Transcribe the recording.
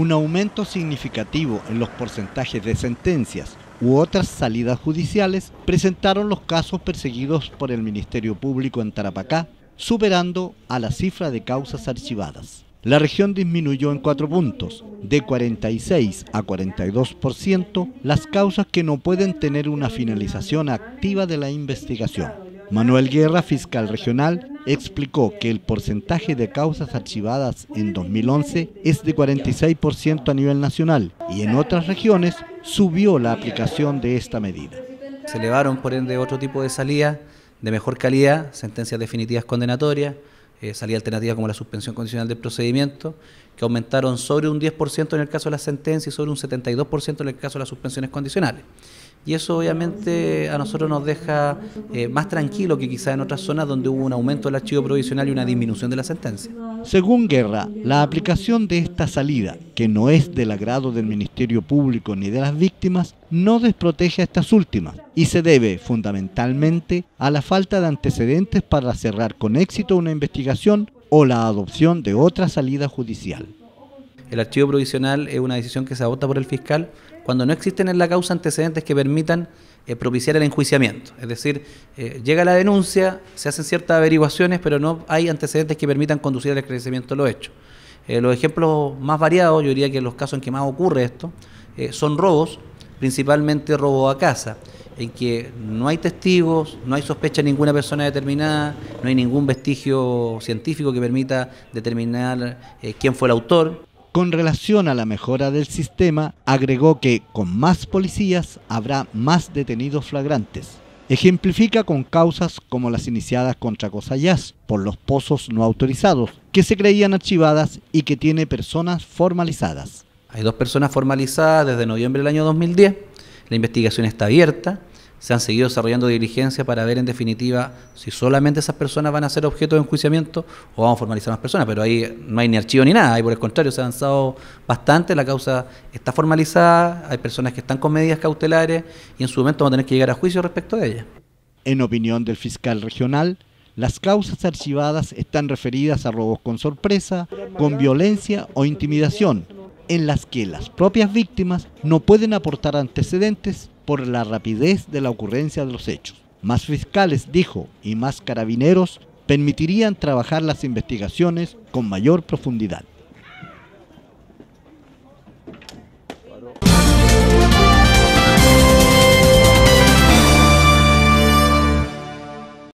un aumento significativo en los porcentajes de sentencias u otras salidas judiciales presentaron los casos perseguidos por el Ministerio Público en Tarapacá, superando a la cifra de causas archivadas. La región disminuyó en cuatro puntos, de 46 a 42% las causas que no pueden tener una finalización activa de la investigación. Manuel Guerra, fiscal regional, explicó que el porcentaje de causas archivadas en 2011 es de 46% a nivel nacional y en otras regiones subió la aplicación de esta medida. Se elevaron por ende otro tipo de salida de mejor calidad, sentencias definitivas condenatorias, eh, salida alternativa como la suspensión condicional del procedimiento, que aumentaron sobre un 10% en el caso de las sentencias y sobre un 72% en el caso de las suspensiones condicionales y eso obviamente a nosotros nos deja eh, más tranquilo que quizás en otras zonas donde hubo un aumento del archivo provisional y una disminución de la sentencia. Según Guerra, la aplicación de esta salida, que no es del agrado del Ministerio Público ni de las víctimas, no desprotege a estas últimas y se debe fundamentalmente a la falta de antecedentes para cerrar con éxito una investigación o la adopción de otra salida judicial. El archivo provisional es una decisión que se adopta por el fiscal cuando no existen en la causa antecedentes que permitan eh, propiciar el enjuiciamiento. Es decir, eh, llega la denuncia, se hacen ciertas averiguaciones, pero no hay antecedentes que permitan conducir al esclarecimiento de los hechos. Eh, los ejemplos más variados, yo diría que los casos en que más ocurre esto, son robos, principalmente robo a casa, en que no hay testigos, no hay sospecha de ninguna persona determinada, no hay ningún vestigio científico que permita determinar quién fue el autor. Con relación a la mejora del sistema, agregó que con más policías habrá más detenidos flagrantes. Ejemplifica con causas como las iniciadas contra Cosayas por los pozos no autorizados, que se creían archivadas y que tiene personas formalizadas. Hay dos personas formalizadas desde noviembre del año 2010. La investigación está abierta se han seguido desarrollando diligencias para ver en definitiva si solamente esas personas van a ser objeto de enjuiciamiento o vamos a formalizar más personas, pero ahí no hay ni archivo ni nada, y por el contrario se ha avanzado bastante, la causa está formalizada, hay personas que están con medidas cautelares y en su momento van a tener que llegar a juicio respecto de ellas. En opinión del fiscal regional, las causas archivadas están referidas a robos con sorpresa, con violencia o intimidación, en las que las propias víctimas no pueden aportar antecedentes por la rapidez de la ocurrencia de los hechos. Más fiscales, dijo, y más carabineros permitirían trabajar las investigaciones con mayor profundidad.